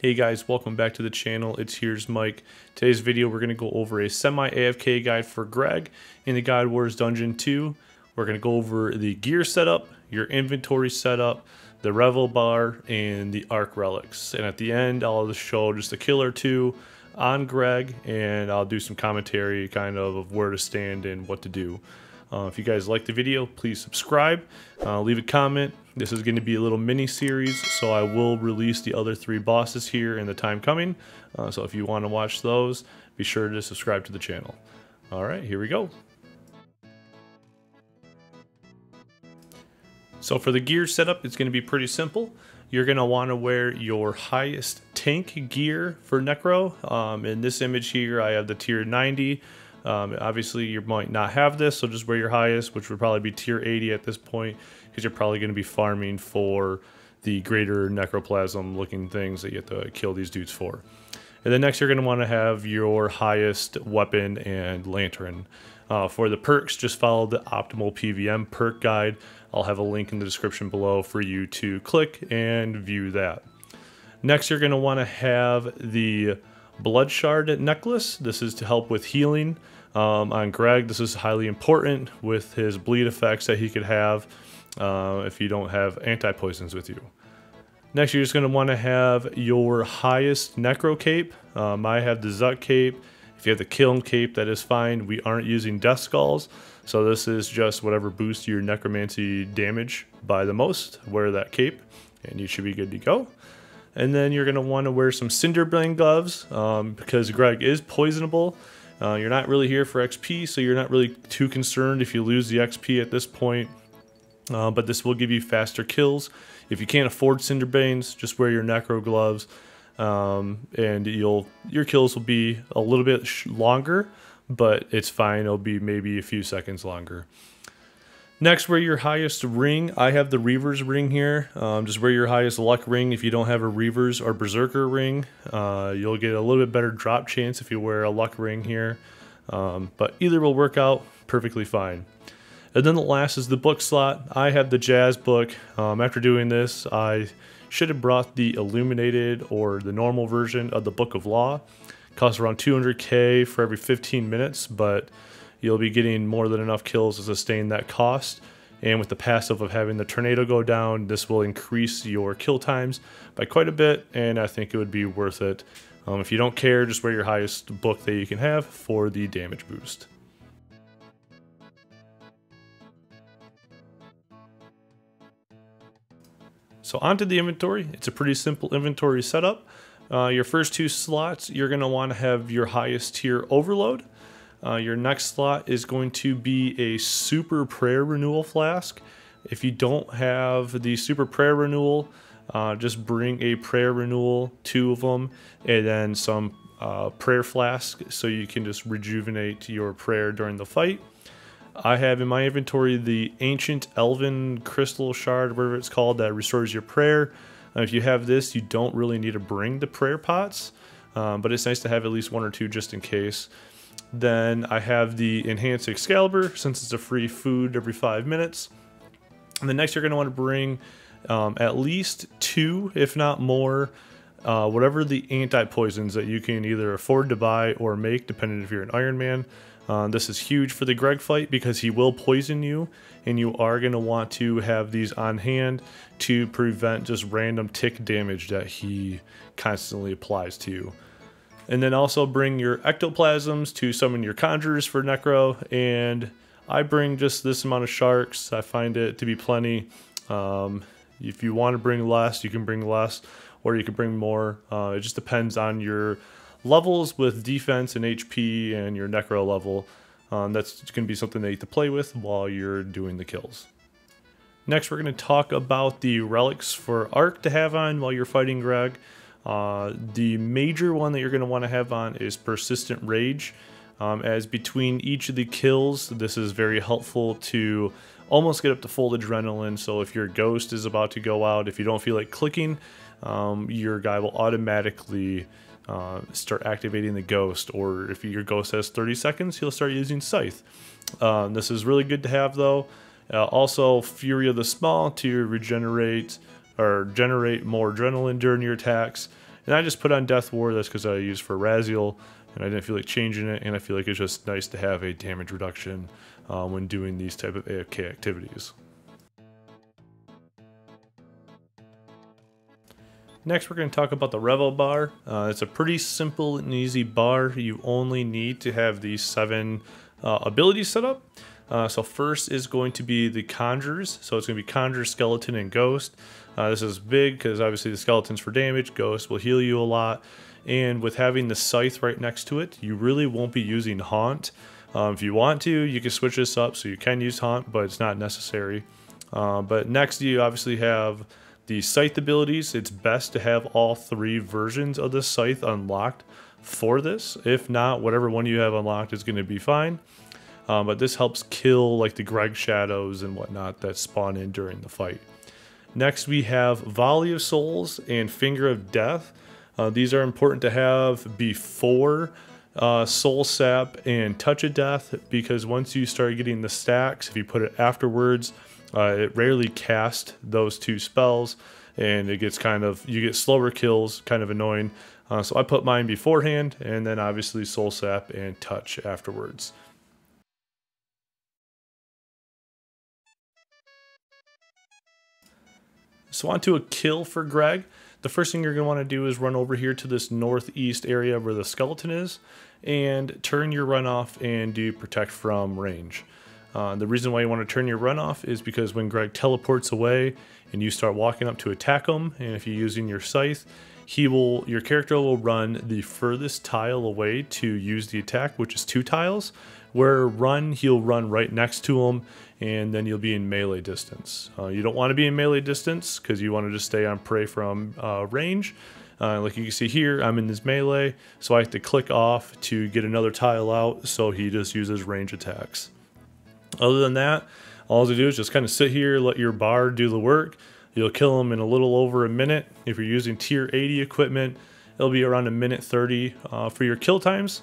Hey guys, welcome back to the channel. It's Here's Mike. Today's video, we're going to go over a semi-AFK guide for Greg in the God Wars Dungeon 2. We're going to go over the gear setup, your inventory setup, the Revo Bar, and the Arch Relics. And at the end, I'll show just a kill or two on Greg, and I'll do some commentary kind of of where to stand and what to do. Uh, if you guys like the video, please subscribe, uh, leave a comment. This is going to be a little mini series, so I will release the other three bosses here in the time coming. Uh, so if you want to watch those, be sure to subscribe to the channel. All right, here we go. So for the gear setup, it's going to be pretty simple. You're going to want to wear your highest tank gear for Necro. Um, in this image here, I have the tier 90. Um, obviously, you might not have this, so just wear your highest, which would probably be tier 80 at this point, because you're probably going to be farming for the greater necroplasm looking things that you have to kill these dudes for. And then next, you're going to want to have your highest weapon and lantern. Uh, for the perks, just follow the optimal PVM perk guide. I'll have a link in the description below for you to click and view that. Next, you're going to want to have the blood shard necklace. This is to help with healing. Um, on Greg, this is highly important with his bleed effects that he could have uh, if you don't have anti-poisons with you. Next, you're just going to want to have your highest Necro Cape. Um, I have the Zuk Cape. If you have the Kiln Cape, that is fine. We aren't using Death Skulls, so this is just whatever boosts your Necromancy damage by the most. Wear that cape, and you should be good to go. And then you're going to want to wear some Cinderbane gloves um, because Greg is poisonable. Uh, you're not really here for XP, so you're not really too concerned if you lose the XP at this point. Uh, but this will give you faster kills. If you can't afford Cinderbanes, just wear your Necro gloves, um, and you'll your kills will be a little bit longer, but it's fine. It'll be maybe a few seconds longer. Next, wear your highest ring. I have the Reaver's ring here. Um, just wear your highest luck ring if you don't have a Reaver's or Berserker ring. Uh, you'll get a little bit better drop chance if you wear a luck ring here. Um, but either will work out perfectly fine. And then the last is the book slot. I have the Jas book. Um, after doing this, I should have brought the illuminated or the normal version of the Book of Law. It costs around 200k for every 15 minutes, but you'll be getting more than enough kills to sustain that cost. And with the passive of having the tornado go down, this will increase your kill times by quite a bit, and I think it would be worth it. Um, if you don't care, just wear your highest book that you can have for the damage boost. So onto the inventory. It's a pretty simple inventory setup. Uh, your first two slots, you're going to want to have your highest tier overload. Uh, your next slot is going to be a super prayer renewal flask. If you don't have the super prayer renewal, uh, just bring a prayer renewal, two of them, and then some uh, prayer flask so you can just rejuvenate your prayer during the fight. I have in my inventory the ancient elven crystal shard, whatever it's called, that restores your prayer. Uh, if you have this, you don't really need to bring the prayer pots, um, but it's nice to have at least one or two just in case. Then I have the Enhanced Excalibur, since it's a free food every five minutes. And then next you're going to want to bring um, at least two, if not more, uh, whatever the anti-poisons that you can either afford to buy or make, depending if you're an Iron Man. Uh, this is huge for the Greg fight because he will poison you, and you are going to want to have these on hand to prevent just random tick damage that he constantly applies to you. And then also bring your ectoplasms to summon your conjurers for Necro. And I bring just this amount of sharks. I find it to be plenty. Um, if you want to bring less, you can bring less, or you can bring more. Uh, it just depends on your levels with defense and HP and your Necro level. Um, that's going to be something that you have to play with while you're doing the kills. Next, we're going to talk about the relics for Arch to have on while you're fighting Greg. Uh, the major one that you're going to want to have on is Persistent Rage. Um, as between each of the kills, this is very helpful to almost get up to full adrenaline. So if your ghost is about to go out, if you don't feel like clicking, um, your guy will automatically uh, start activating the ghost. Or if your ghost has 30 seconds, he'll start using Scythe. Um, this is really good to have though. Uh, also, Fury of the Small to regenerate or generate more adrenaline during your attacks. And I just put on Death Ward, that's because I use for Rasial, and I didn't feel like changing it, and I feel like it's just nice to have a damage reduction uh, when doing these type of AFK activities. Next, we're going to talk about the Revo bar. Uh, it's a pretty simple and easy bar. You only need to have these seven uh, abilities set up. Uh, so first is going to be the Conjures. So it's going to be Conjure, Skeleton, and Ghost. Uh, this is big because obviously the Skeleton's for damage. Ghost will heal you a lot. And with having the Scythe right next to it, you really won't be using Haunt. Um, if you want to, you can switch this up so you can use Haunt, but it's not necessary. Uh, but next you obviously have the scythe abilities, it's best to have all three versions of the scythe unlocked for this. If not, whatever one you have unlocked is going to be fine. Um, but this helps kill like the Greg shadows and whatnot that spawn in during the fight. Next we have Volley of Souls and Finger of Death. Uh, these are important to have before uh, Soul Sap and Touch of Death because once you start getting the stacks, if you put it afterwards, uh, it rarely casts those two spells, and it gets kind of you get slower kills, kind of annoying. Uh, so I put mine beforehand, and then obviously Soul Sap and Touch afterwards. So on to a kill for Greg. The first thing you're going to want to do is run over here to this northeast area where the skeleton is and turn your run off and do protect from range. Uh, the reason why you want to turn your run off is because when Greg teleports away and you start walking up to attack him, and if you're using your scythe, he will your character will run the furthest tile away to use the attack, which is two tiles. Where run, he'll run right next to him, and then you'll be in melee distance. Uh, you don't want to be in melee distance because you want to just stay on pray from uh, range. Uh, like you can see here, I'm in this melee, so I have to click off to get another tile out, so he just uses range attacks. Other than that, all you do is just kind of sit here, let your bar do the work. You'll kill them in a little over a minute. If you're using tier 80 equipment, it'll be around a minute 30 uh, for your kill times.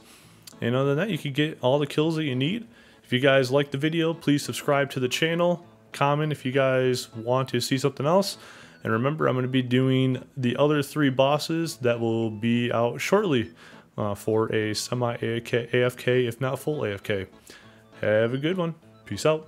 And other than that, you can get all the kills that you need. If you guys like the video, please subscribe to the channel. Comment if you guys want to see something else. And remember, I'm going to be doing the other three bosses that will be out shortly uh, for a semi-AFK, if not full AFK. Have a good one. Peace out.